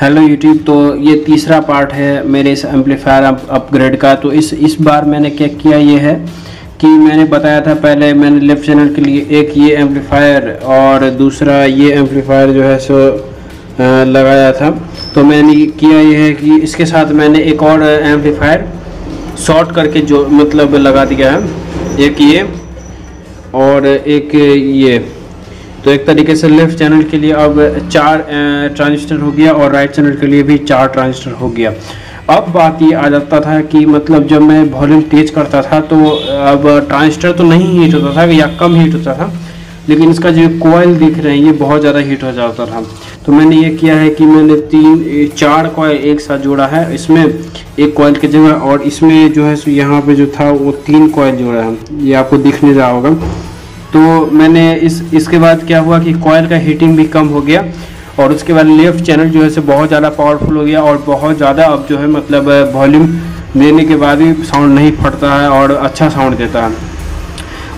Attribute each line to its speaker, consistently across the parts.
Speaker 1: Hello YouTube तो ये तीसरा पार्ट है मेरे इस एम्पलीफायर अपग्रेड का। तो इस इस बार मैंने क्या किया ये है कि मैंने बताया था पहले मैंने लेफ़्ट चैनल के लिए एक ये एम्पलीफायर और दूसरा ये एम्पलीफायर जो है सो लगाया था। तो मैंने किया ये है कि इसके साथ मैंने एक और एम्पलीफायर शॉर्ट करके जो मतलब लगा दिया है। एक ये और एक ये। तो एक तरीके से लेफ़्ट चैनल के लिए अब चार ट्रांजिस्टर हो गया और राइट चैनल के लिए भी चार ट्रांजिस्टर हो गया। अब बात ये आ जाता था कि मतलब जब मैं वॉल्यूम तेज करता था तो अब ट्रांजिस्टर तो नहीं हीट होता था या कम हीट होता था, लेकिन इसका जो कोयल दिख रहे हैं, ये बहुत ज़्यादा हीट हो जाता था। तो मैंने ये किया है कि मैंने तीन, चार कोयल एक साथ जोड़ा है, इसमें एक कोयल की जगह और इसमें जो है, यहाँ पे जो था वो तीन कोयल जोड़ा है। ये आपको दिख जा होगा। तो मैंने इस, इसके बाद क्या हुआ कि कॉयल का हीटिंग भी कम हो गया और उसके बाद लेफ़्ट चैनल जो है से बहुत ज़्यादा पावरफुल हो गया और बहुत ज़्यादा अब जो है मतलब वॉल्यूम देने के बाद भी साउंड नहीं फटता है और अच्छा साउंड देता है।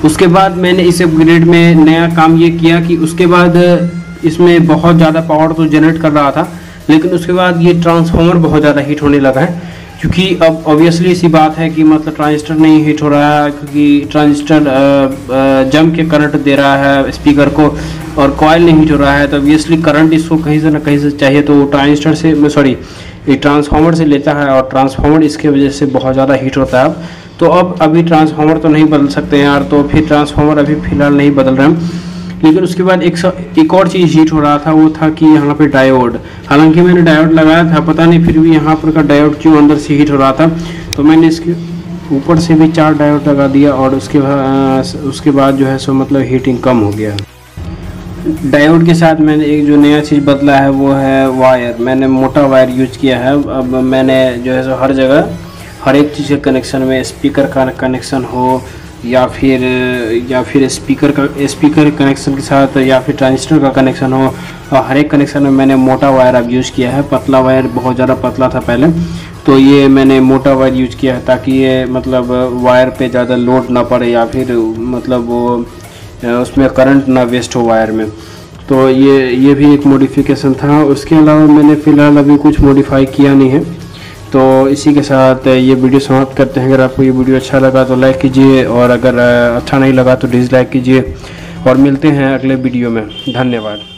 Speaker 1: उसके बाद मैंने इस अपग्रेड में नया काम ये किया कि उसके बाद इसमें बहुत ज़्यादा पावर तो जनरेट कर रहा था, लेकिन उसके बाद ये ट्रांसफार्मर बहुत ज़्यादा हीट होने लगा है। क्योंकि अब ऑब्वियसली इसी बात है कि मतलब ट्रांजिस्टर नहीं हिट हो रहा है, क्योंकि ट्रांजिस्टर जम के करंट दे रहा है स्पीकर को और कॉयल नहीं हिट हो रहा है तो ऑब्वियसली करंट इसको कहीं से ना कहीं से चाहिए तो ट्रांजिस्टर से सॉरी ये ट्रांसफार्मर से लेता है और ट्रांसफार्मर इसके वजह से बहुत ज़्यादा हीट होता है अब। तो अब अभी ट्रांसफार्मर तो नहीं बदल सकते हैं यार तो फिर ट्रांसफार्मर अभी फ़िलहाल नहीं बदल रहे हैं। लेकिन उसके बाद एक एक और चीज़ हीट हो रहा था, वो था कि यहाँ पे डायोड हालाँकि मैंने डायोड लगाया था, पता नहीं फिर भी यहाँ पर का डायोड क्यों अंदर से हीट हो रहा था। तो मैंने इसके ऊपर से भी चार डायोड लगा दिया और उसके बाद उसके बाद जो है सो मतलब हीटिंग कम हो गया। डायोड के साथ मैंने एक जो नया चीज़ बदला है, वो है वायर मैंने मोटा वायर यूज़ किया है। अब मैंने जो है सो हर जगह, हर एक चीज़ के कनेक्शन में स्पीकर का कनेक्शन हो या फिर या फिर स्पीकर का स्पीकर कनेक्शन के साथ या फिर ट्रांजिस्टर का कनेक्शन हो हर एक कनेक्शन में मैंने मोटा वायर अब यूज़ किया है। पतला वायर बहुत ज़्यादा पतला था पहले तो ये मैंने मोटा वायर यूज़ किया है ताकि ये मतलब वायर पे ज़्यादा लोड ना पड़े या फिर मतलब वो उसमें करंट ना वेस्ट हो वायर में। तो ये ये भी एक मॉडिफिकेशन था। उसके अलावा मैंने फ़िलहाल अभी कुछ मॉडिफाई किया नहीं है। तो इसी के साथ ये वीडियो समाप्त करते हैं। अगर आपको ये वीडियो अच्छा लगा तो लाइक कीजिए और अगर अच्छा नहीं लगा तो डिसलाइक कीजिए। और मिलते हैं अगले वीडियो में। धन्यवाद।